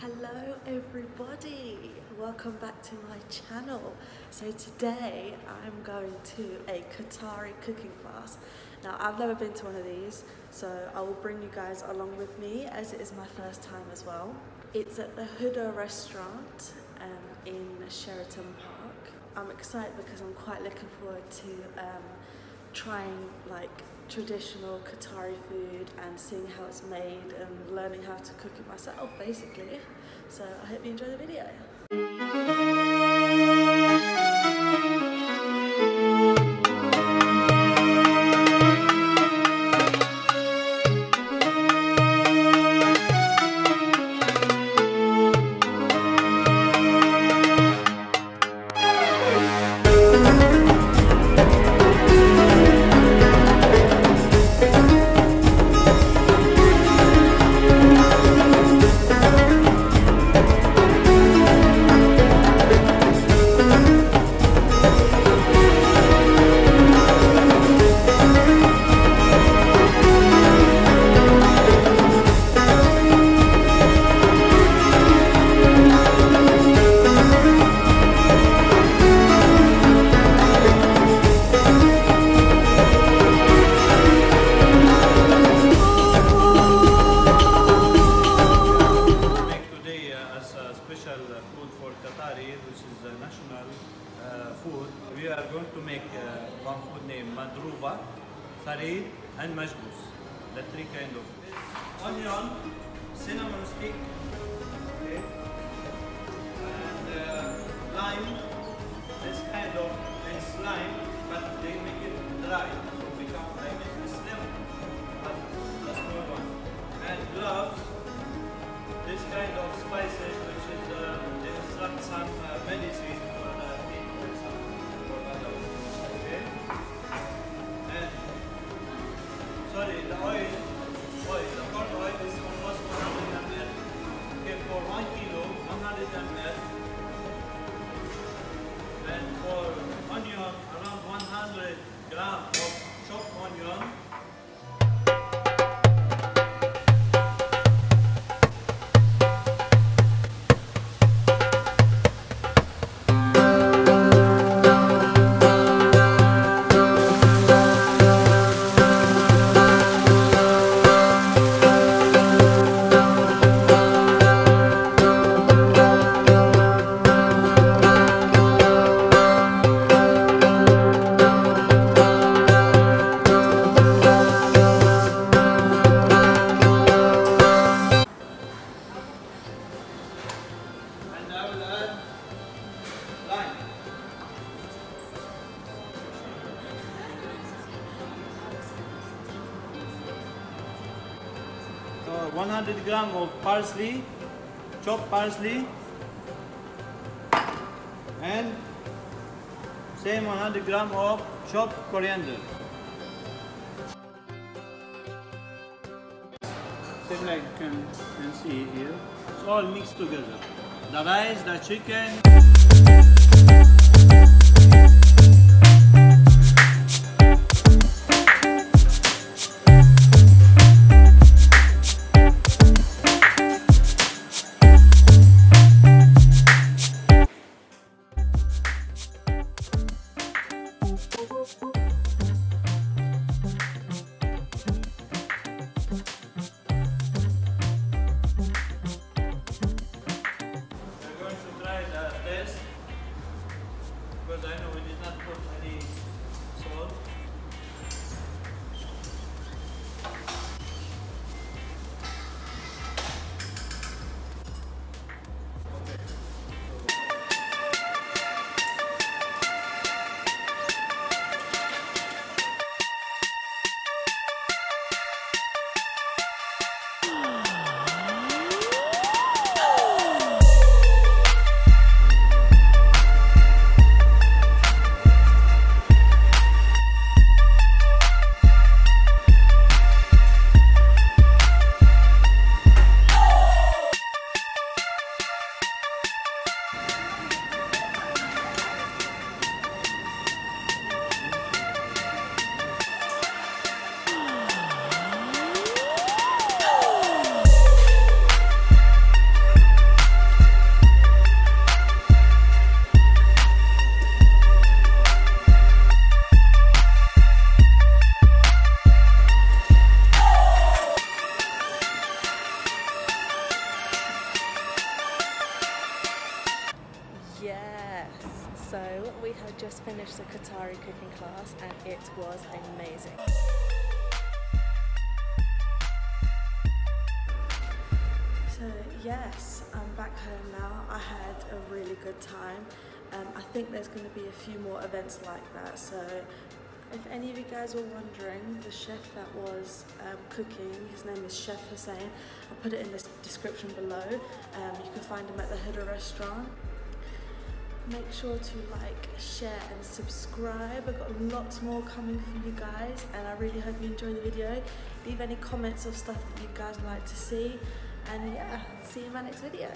Hello everybody, welcome back to my channel. So today I'm going to a Qatari cooking class. Now I've never been to one of these, so I will bring you guys along with me as it is my first time as well. It's at the Huda restaurant um, in Sheraton Park. I'm excited because I'm quite looking forward to um, trying like traditional Qatari food and seeing how it's made and learning how to cook it myself basically. So I hope you enjoy the video. Qatari, which is a national uh, food. We are going to make uh, one food named madruba, farid, and majbous. The three kind of onion, cinnamon stick, the oil oil the corn oil is almost 100 ml okay for one kilo 100 ml for onion around 100 gram of chopped onion 100 gram of parsley, chopped parsley, and same 100 gram of chopped coriander. Same like you can, can see here. It's all mixed together. The rice, the chicken. because I know we did not put any salt. We had just finished the Qatari cooking class and it was amazing. So yes, I'm back home now. I had a really good time. Um, I think there's going to be a few more events like that. So if any of you guys were wondering, the chef that was um, cooking, his name is Chef Hussain. I'll put it in the description below. Um, you can find him at the Huda restaurant. Make sure to like, share and subscribe. I've got lots more coming for you guys and I really hope you enjoy the video. Leave any comments or stuff that you guys like to see and yeah, see you in my next video.